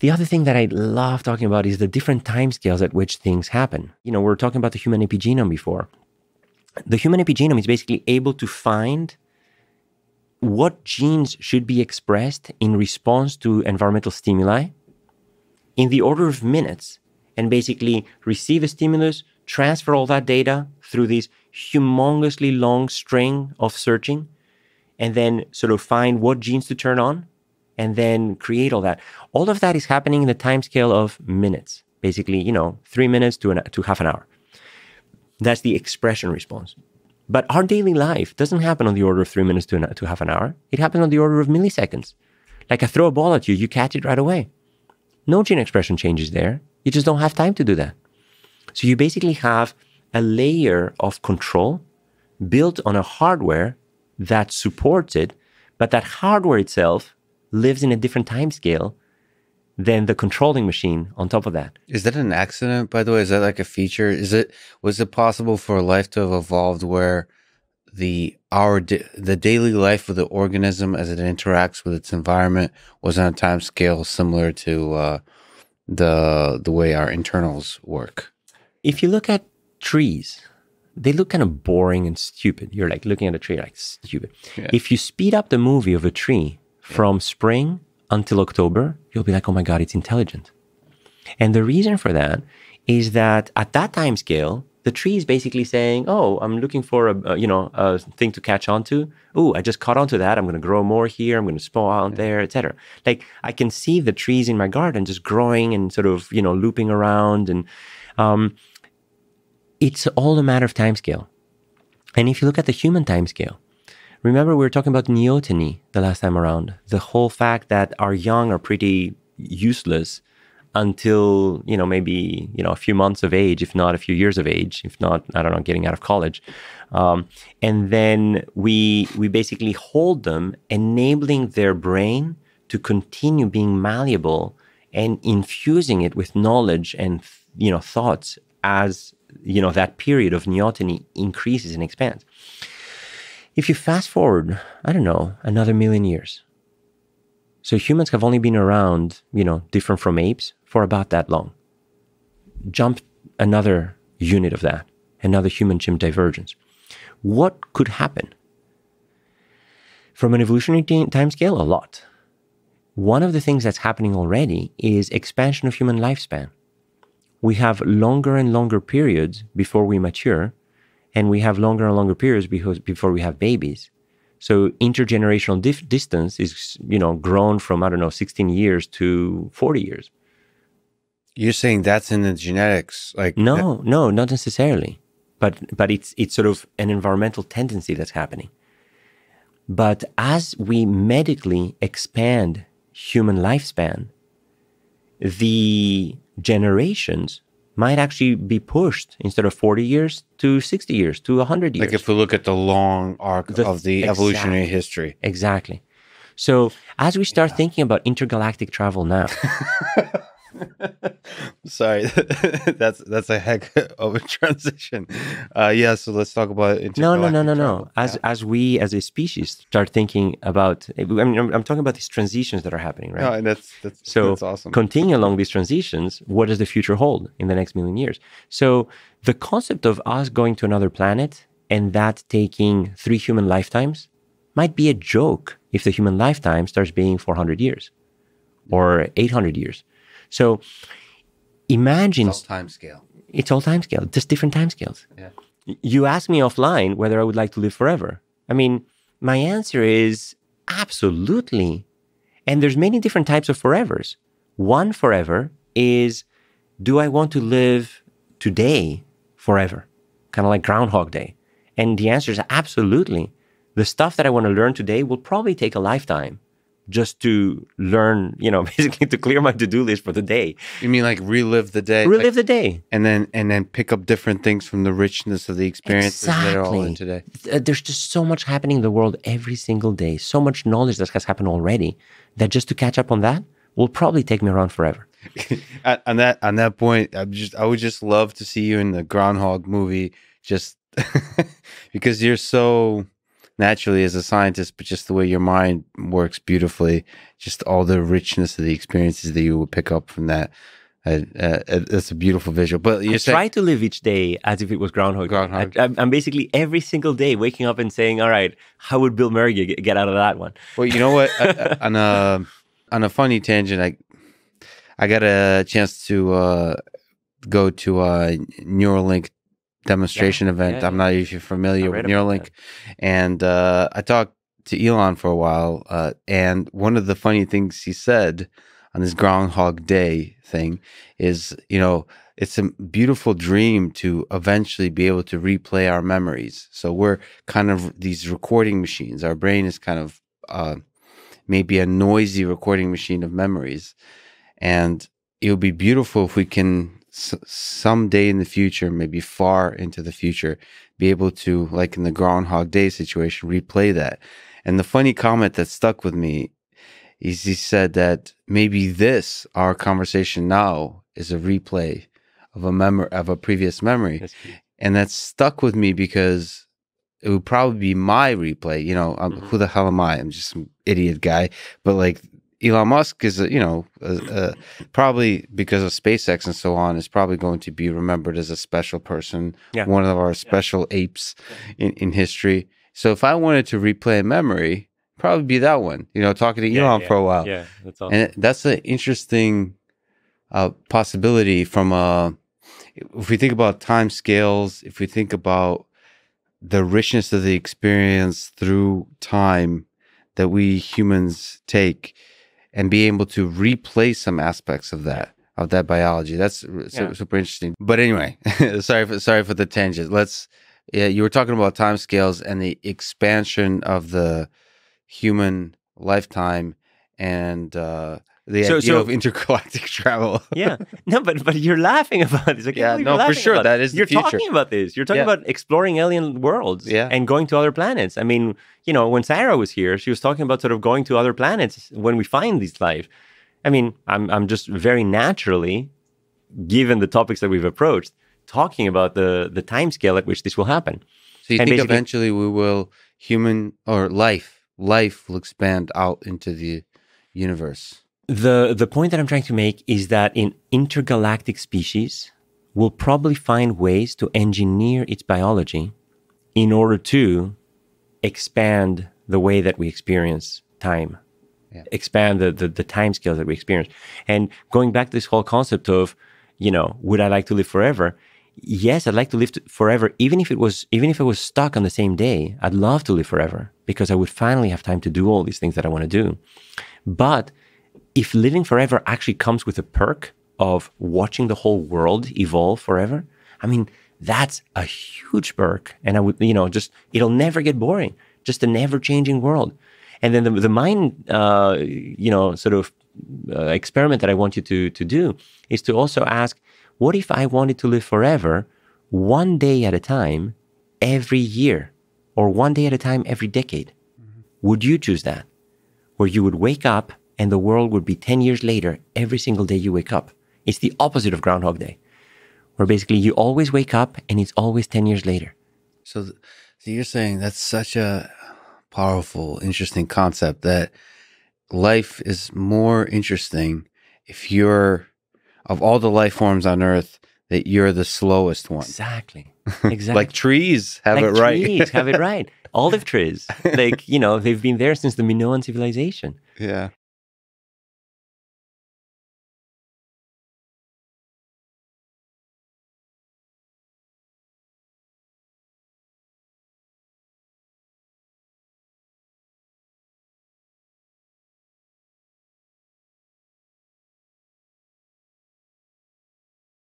The other thing that I love talking about is the different timescales at which things happen. You know, we are talking about the human epigenome before. The human epigenome is basically able to find what genes should be expressed in response to environmental stimuli in the order of minutes and basically receive a stimulus, transfer all that data through this humongously long string of searching, and then sort of find what genes to turn on and then create all that. All of that is happening in the time scale of minutes, basically, you know, three minutes to, an, to half an hour. That's the expression response. But our daily life doesn't happen on the order of three minutes to, an, to half an hour. It happens on the order of milliseconds. Like I throw a ball at you, you catch it right away. No gene expression changes there. You just don't have time to do that. So you basically have a layer of control built on a hardware that supports it, but that hardware itself lives in a different time scale than the controlling machine on top of that. Is that an accident, by the way? Is that like a feature? Is it was it possible for life to have evolved where the our the daily life of the organism as it interacts with its environment was on a time scale similar to uh, the the way our internals work? If you look at trees, they look kind of boring and stupid. You're like looking at a tree like stupid. Yeah. If you speed up the movie of a tree from spring until October, you'll be like, oh my God, it's intelligent. And the reason for that is that at that time scale, the tree is basically saying, "Oh, I'm looking for a, a you know a thing to catch onto. Oh, I just caught onto that. I'm going to grow more here. I'm going to spawn out there, etc." Like I can see the trees in my garden just growing and sort of you know looping around, and um, it's all a matter of time scale. And if you look at the human time scale, Remember, we were talking about neoteny the last time around. The whole fact that our young are pretty useless until, you know, maybe, you know, a few months of age, if not a few years of age, if not, I don't know, getting out of college. Um, and then we, we basically hold them, enabling their brain to continue being malleable and infusing it with knowledge and, you know, thoughts as, you know, that period of neoteny increases and expands. If you fast forward, I don't know, another million years. So humans have only been around, you know, different from apes for about that long. Jump another unit of that, another human chimp divergence. What could happen? From an evolutionary time scale, a lot. One of the things that's happening already is expansion of human lifespan. We have longer and longer periods before we mature and we have longer and longer periods because before we have babies. So intergenerational dif- distance is, you know, grown from I don't know, 16 years to 40 years. You're saying that's in the genetics, like no, that- no, not necessarily, but but it's it's sort of an environmental tendency that's happening. But as we medically expand human lifespan, the generations might actually be pushed instead of 40 years to 60 years to 100 years. Like if we look at the long arc the, of the exactly, evolutionary history. Exactly. So as we start yeah. thinking about intergalactic travel now, Sorry, that's that's a heck of a transition. Uh, yeah, so let's talk about no, no, no, no, no. As yeah. as we as a species start thinking about, I mean, I'm, I'm, talking about these transitions that are happening, right? No, and that's that's so that's awesome. Continue along these transitions. What does the future hold in the next million years? So the concept of us going to another planet and that taking three human lifetimes might be a joke if the human lifetime starts being 400 years or 800 years so imagine it's all time scale. It's all time scale, just different time scales. Yeah. You asked me offline whether I would like to live forever. I mean, my answer is absolutely. And there's many different types of forevers. One forever is do I want to live today forever? Kind of like Groundhog Day. And the answer is absolutely. The stuff that I want to learn today will probably take a lifetime just to learn, you know, basically to clear my to-do list for the day. You mean like relive the day? Relive like, the day. And then and then pick up different things from the richness of the experiences exactly. that are all in today. Uh, there's just so much happening in the world every single day. So much knowledge that has happened already that just to catch up on that will probably take me around forever. on that on that point, I just I would just love to see you in the Groundhog movie just because you're so naturally as a scientist, but just the way your mind works beautifully, just all the richness of the experiences that you will pick up from that. Uh, uh, it's a beautiful visual. But you try to live each day as if it was Groundhog. Groundhog. I, am basically every single day waking up and saying, "All right, how would Bill Murray get, get out of that one?" Well, you know what? on a on a funny tangent, I I got a chance to uh, go to a Neuralink demonstration yeah, event. Yeah, I'm not usually familiar with Neuralink, and uh, I talked to Elon for a while. Uh, and one of the funny things he said on this Groundhog Day thing is, you know, it's a beautiful dream to eventually be able to replay our memories. So we're kind of these recording machines. Our brain is kind of uh, maybe a noisy recording machine of memories, and it would be beautiful if we can someday in the future, maybe far into the future, be able to, like in the Groundhog Day situation, replay that. And the funny comment that stuck with me is he said that maybe this, our conversation now, is a replay of a memory of a previous memory. And that stuck with me because it would probably be my replay. You know, um, mm-hmm. who the hell am I? I'm just some idiot guy. But like Elon Musk is, you know, a, a, probably because of SpaceX and so on, is probably going to be remembered as a special person, yeah. one of our special yeah. apes in, in history. So if I wanted to replay a memory, probably be that one. You know, talking to Elon yeah, for a while. Yeah, that's awesome. And that's an interesting uh, possibility from a. Uh, if we think about time scales, if we think about the richness of the experience through time that we humans take and be able to replace some aspects of that of that biology. That's yeah. super interesting. But anyway, sorry for sorry for the tangent. Let's yeah, you were talking about time scales and the expansion of the human lifetime and uh the so, idea so, of intergalactic travel. yeah, no, but but you're laughing about this. Like, yeah, no, for sure. That is you're future. talking about this. You're talking yeah. about exploring alien worlds. Yeah. and going to other planets. I mean, you know, when Sarah was here, she was talking about sort of going to other planets when we find this life. I mean, I'm I'm just very naturally, given the topics that we've approached, talking about the the time scale at which this will happen. So you and think eventually we will human or life life will expand out into the universe? The the point that I'm trying to make is that in intergalactic species, we'll probably find ways to engineer its biology in order to expand the way that we experience time, yeah. expand the, the, the time scales that we experience. And going back to this whole concept of, you know, would I like to live forever? Yes, I'd like to live to forever. Even if it was, even if I was stuck on the same day, I'd love to live forever because I would finally have time to do all these things that I want to do. But if living forever actually comes with a perk of watching the whole world evolve forever, I mean, that's a huge perk. And I would, you know, just, it'll never get boring, just a never changing world. And then the, the mind, uh, you know, sort of uh, experiment that I want you to, to do is to also ask, what if I wanted to live forever one day at a time every year or one day at a time every decade? Mm-hmm. Would you choose that? Where you would wake up and the world would be 10 years later every single day you wake up. It's the opposite of Groundhog Day, where basically you always wake up and it's always 10 years later. So, so you're saying that's such a powerful, interesting concept that life is more interesting if you're, of all the life forms on earth, that you're the slowest one. Exactly. Exactly. like trees have like it right. Trees have it right. Olive trees, like you know, they've been there since the Minoan civilization. Yeah.